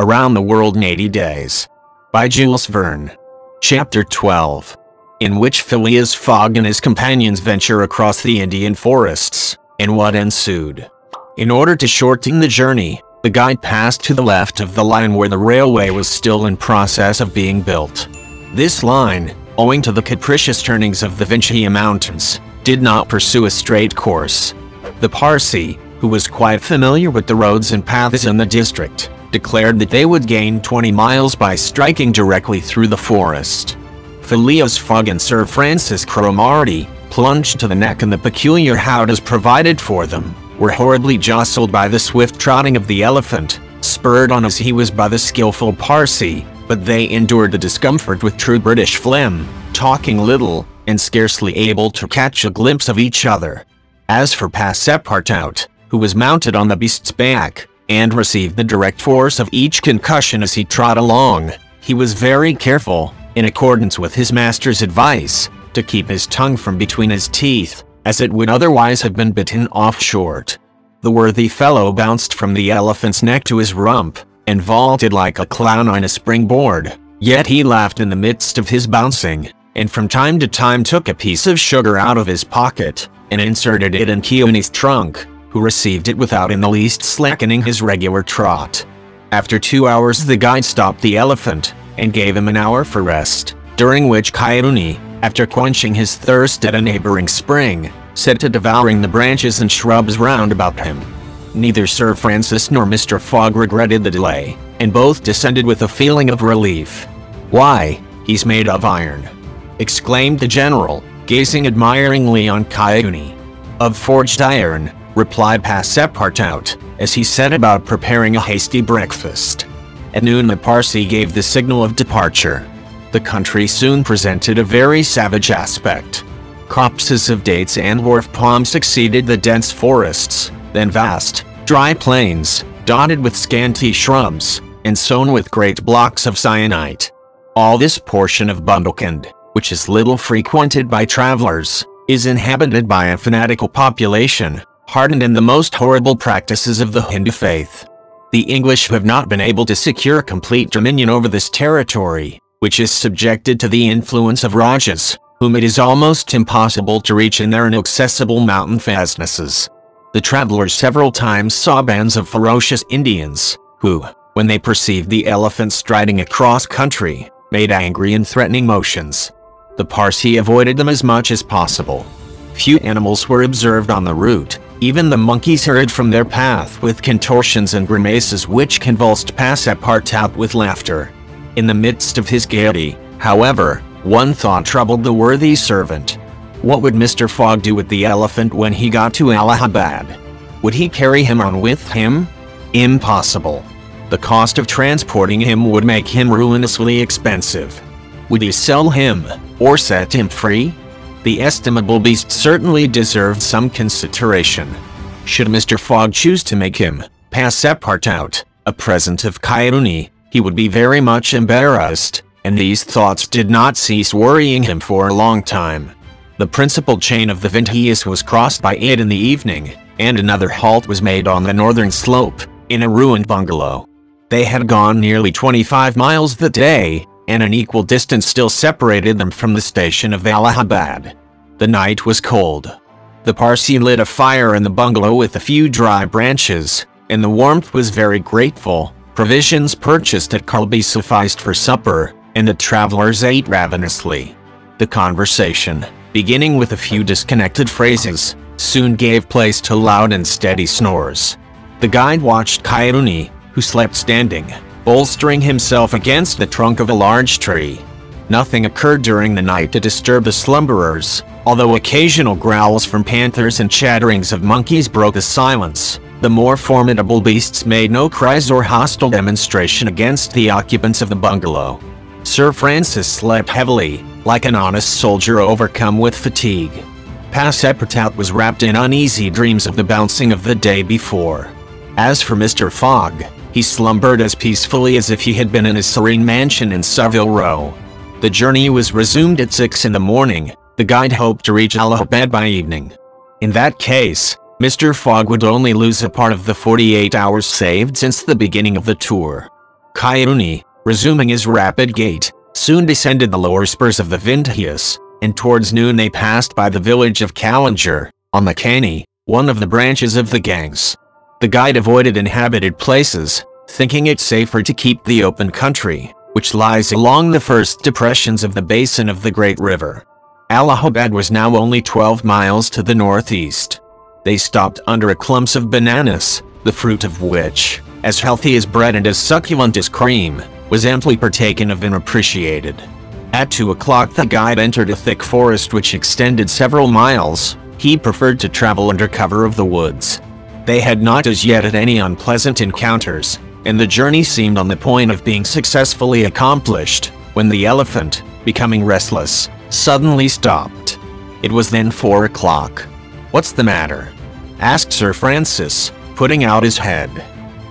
Around the World in 80 Days by Jules Verne. Chapter 12 In which Phileas Fogg and his companions venture across the Indian forests, and what ensued. In order to shorten the journey, the guide passed to the left of the line where the railway was still in process of being built. This line, owing to the capricious turnings of the Vindhya Mountains, did not pursue a straight course. The Parsee, who was quite familiar with the roads and paths in the district, declared that they would gain 20 miles by striking directly through the forest. Phileas Fogg and Sir Francis Cromarty, plunged to the neck in the peculiar howdahs provided for them, were horribly jostled by the swift trotting of the elephant, spurred on as he was by the skillful Parsee, but they endured the discomfort with true British phlegm, talking little, and scarcely able to catch a glimpse of each other. As for Passepartout, who was mounted on the beast's back, and received the direct force of each concussion as he trod along. He was very careful, in accordance with his master's advice, to keep his tongue from between his teeth, as it would otherwise have been bitten off short. The worthy fellow bounced from the elephant's neck to his rump, and vaulted like a clown on a springboard, yet he laughed in the midst of his bouncing, and from time to time took a piece of sugar out of his pocket, and inserted it in Kiouni's trunk, who received it without in the least slackening his regular trot. After two hours the guide stopped the elephant, and gave him an hour for rest, during which Kiouni, after quenching his thirst at a neighboring spring, set to devouring the branches and shrubs round about him. Neither Sir Francis nor Mr. Fogg regretted the delay, and both descended with a feeling of relief. Why, he's made of iron! exclaimed the general, gazing admiringly on Kiouni. Of forged iron, replied Passepartout, as he set about preparing a hasty breakfast. At noon the Parsee gave the signal of departure. The country soon presented a very savage aspect. Copses of dates and dwarf palms succeeded the dense forests, then vast, dry plains, dotted with scanty shrubs, and sown with great blocks of syenite. All this portion of Bundelkund, which is little frequented by travelers, is inhabited by a fanatical population, hardened in the most horrible practices of the Hindu faith. The English have not been able to secure complete dominion over this territory, which is subjected to the influence of Rajas, whom it is almost impossible to reach in their inaccessible mountain fastnesses. The travelers several times saw bands of ferocious Indians, who, when they perceived the elephants striding across country, made angry and threatening motions. The Parsee avoided them as much as possible. Few animals were observed on the route, even the monkeys hurried from their path with contortions and grimaces which convulsed Passepartout with laughter. In the midst of his gaiety, however, one thought troubled the worthy servant. What would Mr. Fogg do with the elephant when he got to Allahabad? Would he carry him on with him? Impossible. The cost of transporting him would make him ruinously expensive. Would he sell him, or set him free? The estimable beast certainly deserved some consideration. Should Mr. Fogg choose to make him, Passepartout a present of Kiouni, he would be very much embarrassed, and these thoughts did not cease worrying him for a long time. The principal chain of the Vindhyas was crossed by 8 in the evening, and another halt was made on the northern slope, in a ruined bungalow. They had gone nearly 25 miles that day, and an equal distance still separated them from the station of Allahabad. The night was cold. The Parsee lit a fire in the bungalow with a few dry branches, and the warmth was very grateful. Provisions purchased at Carlby sufficed for supper, and the travelers ate ravenously. The conversation, beginning with a few disconnected phrases, soon gave place to loud and steady snores. The guide watched Kiouni, who slept standing, bolstering himself against the trunk of a large tree. Nothing occurred during the night to disturb the slumberers, although occasional growls from panthers and chatterings of monkeys broke the silence. The more formidable beasts made no cries or hostile demonstration against the occupants of the bungalow. Sir Francis slept heavily, like an honest soldier overcome with fatigue. Passepartout was wrapped in uneasy dreams of the bouncing of the day before. As for Mr. Fogg, he slumbered as peacefully as if he had been in a serene mansion in Savile Row. The journey was resumed at 6 in the morning. The guide hoped to reach Allahabad by evening. In that case, Mr. Fogg would only lose a part of the 48 hours saved since the beginning of the tour. Kiouni, resuming his rapid gait, soon descended the lower spurs of the Vindhyas, and towards noon they passed by the village of Kalinger, on the Kani, one of the branches of the Ganges. The guide avoided inhabited places, thinking it safer to keep the open country, which lies along the first depressions of the basin of the Great River. Allahabad was now only 12 miles to the northeast. They stopped under a clumps of bananas, the fruit of which, as healthy as bread and as succulent as cream, was amply partaken of and appreciated. At 2 o'clock the guide entered a thick forest which extended several miles. He preferred to travel under cover of the woods. They had not as yet had any unpleasant encounters, and the journey seemed on the point of being successfully accomplished, when the elephant, becoming restless, suddenly stopped. It was then four o'clock. What's the matter? asked Sir Francis, putting out his head.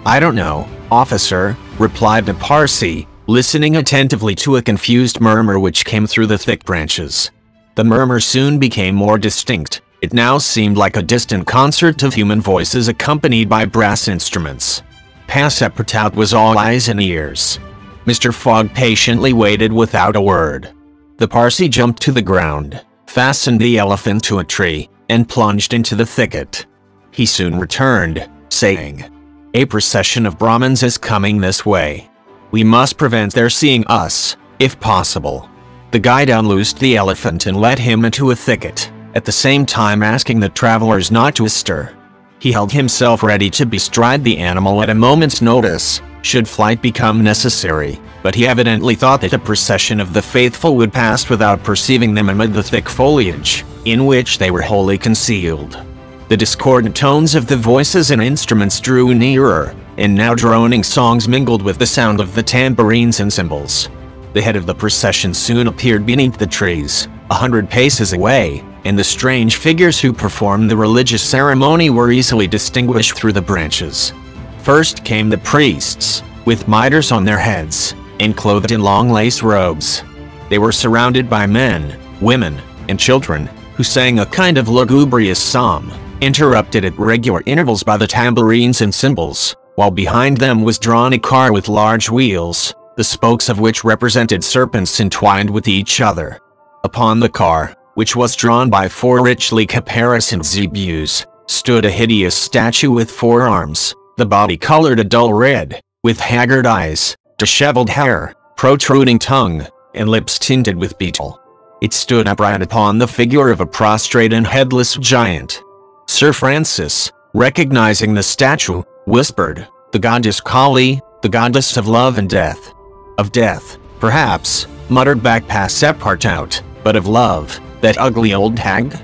I don't know, officer, replied the Parsee, listening attentively to a confused murmur which came through the thick branches. The murmur soon became more distinct. It now seemed like a distant concert of human voices accompanied by brass instruments. Passepartout was all eyes and ears. Mr. Fogg patiently waited without a word. The Parsee jumped to the ground, fastened the elephant to a tree, and plunged into the thicket. He soon returned, saying, A procession of Brahmins is coming this way. We must prevent their seeing us, if possible. The guide unloosed the elephant and led him into a thicket, at the same time asking the travelers not to stir. He held himself ready to bestride the animal at a moment's notice, should flight become necessary, but he evidently thought that a procession of the faithful would pass without perceiving them amid the thick foliage, in which they were wholly concealed. The discordant tones of the voices and instruments drew nearer, and now droning songs mingled with the sound of the tambourines and cymbals. The head of the procession soon appeared beneath the trees, a hundred paces away, and the strange figures who performed the religious ceremony were easily distinguished through the branches. First came the priests, with mitres on their heads, and clothed in long lace robes. They were surrounded by men, women, and children, who sang a kind of lugubrious psalm, interrupted at regular intervals by the tambourines and cymbals, while behind them was drawn a car with large wheels, the spokes of which represented serpents entwined with each other. Upon the car, which was drawn by four richly caparisoned zebus, stood a hideous statue with four arms, the body colored a dull red, with haggard eyes, disheveled hair, protruding tongue, and lips tinted with betel. It stood upright upon the figure of a prostrate and headless giant. Sir Francis, recognizing the statue, whispered, The goddess Kali, the goddess of love and death. Of death, perhaps, muttered back Passepartout, but of love, that ugly old hag?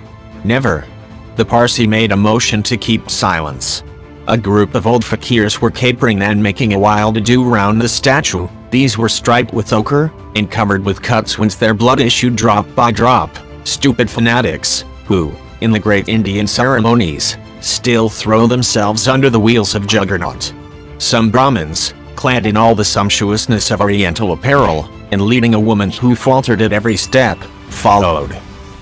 Never. The Parsee made a motion to keep silence. A group of old fakirs were capering and making a wild ado round the statue. These were striped with ochre, and covered with cuts whence their blood issued drop by drop. Stupid fanatics, who, in the great Indian ceremonies, still throw themselves under the wheels of Juggernaut. Some Brahmins, clad in all the sumptuousness of Oriental apparel, and leading a woman who faltered at every step, followed.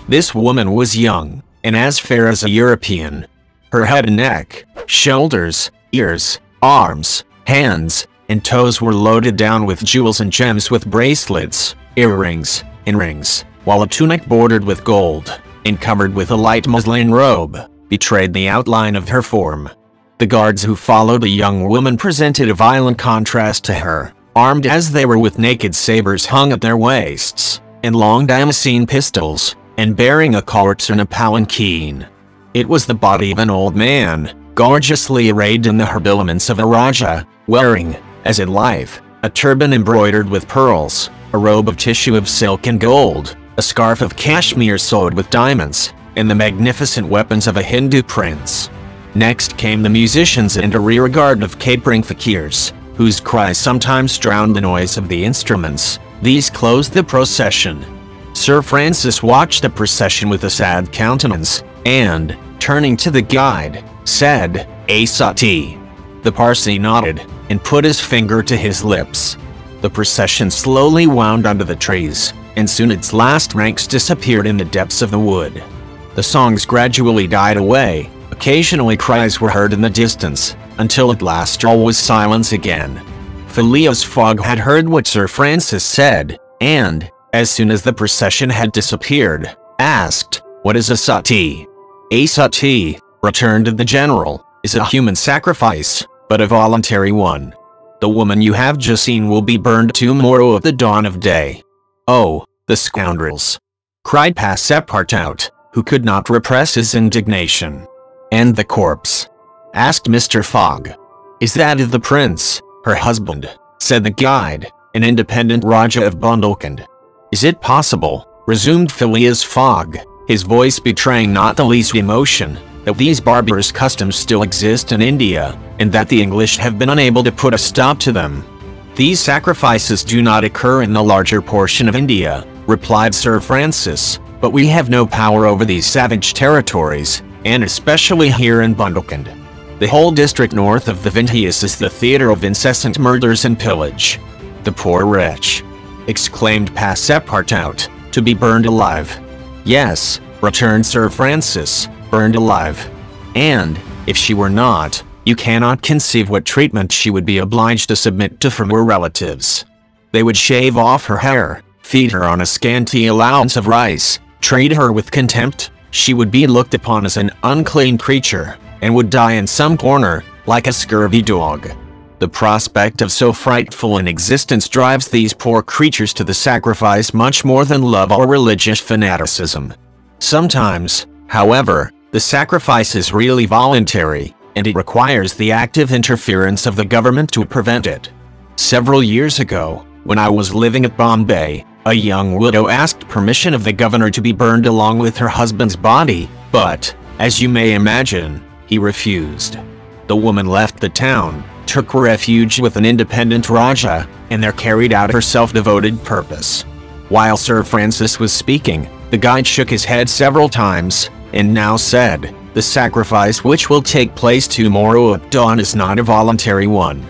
This woman was young, and as fair as a European, her head and neck, shoulders, ears, arms, hands, and toes were loaded down with jewels and gems with bracelets, earrings, and rings, while a tunic bordered with gold, and covered with a light muslin robe, betrayed the outline of her form. The guards who followed the young woman presented a violent contrast to her, armed as they were with naked sabers hung at their waists, and long damascene pistols, and bearing a cart and a palanquin. It was the body of an old man, gorgeously arrayed in the habiliments of a Raja, wearing, as in life, a turban embroidered with pearls, a robe of tissue of silk and gold, a scarf of cashmere sewed with diamonds, and the magnificent weapons of a Hindu prince. Next came the musicians and a rearguard of capering fakirs, whose cries sometimes drowned the noise of the instruments. These closed the procession. Sir Francis watched the procession with a sad countenance, and, turning to the guide, said, A sati. The Parsee nodded, and put his finger to his lips. The procession slowly wound under the trees, and soon its last ranks disappeared in the depths of the wood. The songs gradually died away, occasionally cries were heard in the distance, until at last all was silence again. Phileas Fogg had heard what Sir Francis said, and, as soon as the procession had disappeared, asked, What is a sati? A sati, returned the general, is a human sacrifice, but a voluntary one. The woman you have just seen will be burned tomorrow at the dawn of day. Oh, the scoundrels! cried Passepartout, who could not repress his indignation. And the corpse? asked Mr. Fogg. Is that of the prince, her husband, said the guide, an independent Raja of Bundelkund. Is it possible, resumed Phileas Fogg, his voice betraying not the least emotion, that these barbarous customs still exist in India, and that the English have been unable to put a stop to them? These sacrifices do not occur in the larger portion of India, replied Sir Francis, but we have no power over these savage territories, and especially here in Bundelkund. The whole district north of the Vindhyas is the theater of incessant murders and pillage. The poor wretch, exclaimed Passepartout, to be burned alive. Yes, returned Sir Francis, burned alive. And, if she were not, you cannot conceive what treatment she would be obliged to submit to from her relatives. They would shave off her hair, feed her on a scanty allowance of rice, treat her with contempt, she would be looked upon as an unclean creature, and would die in some corner, like a scurvy dog. The prospect of so frightful an existence drives these poor creatures to the sacrifice much more than love or religious fanaticism. Sometimes, however, the sacrifice is really voluntary, and it requires the active interference of the government to prevent it. Several years ago, when I was living at Bombay, a young widow asked permission of the governor to be burned along with her husband's body, but, as you may imagine, he refused. The woman left the town, took refuge with an independent Raja, and there carried out her self-devoted purpose. While Sir Francis was speaking, the guide shook his head several times, and now said, The sacrifice which will take place tomorrow at dawn is not a voluntary one.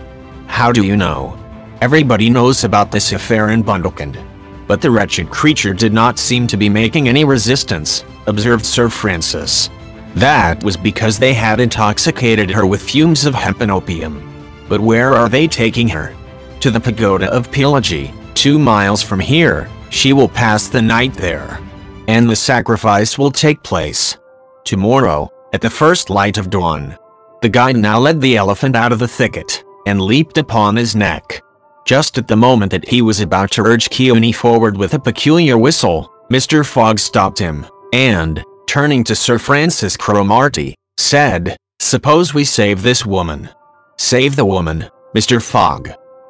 How do you know? Everybody knows about this affair in Bundelkund. But the wretched creature did not seem to be making any resistance, observed Sir Francis. That was because they had intoxicated her with fumes of hemp and opium. But where are they taking her? To the pagoda of Pillaji, two miles from here. She will pass the night there. And the sacrifice will take place. Tomorrow, at the first light of dawn. The guide now led the elephant out of the thicket, and leaped upon his neck. Just at the moment that he was about to urge Kiouni forward with a peculiar whistle, Mr. Fogg stopped him, and, turning to Sir Francis Cromarty, said, Suppose we save this woman. Save the woman, Mr. Fogg.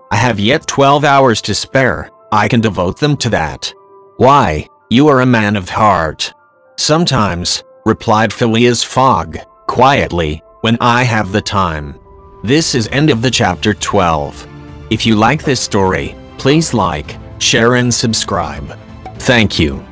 I have yet 12 hours to spare, I can devote them to that. Why, you are a man of heart. Sometimes, replied Phileas Fogg, quietly, when I have the time. This is end of the chapter 12. If you like this story, please like, share and subscribe. Thank you.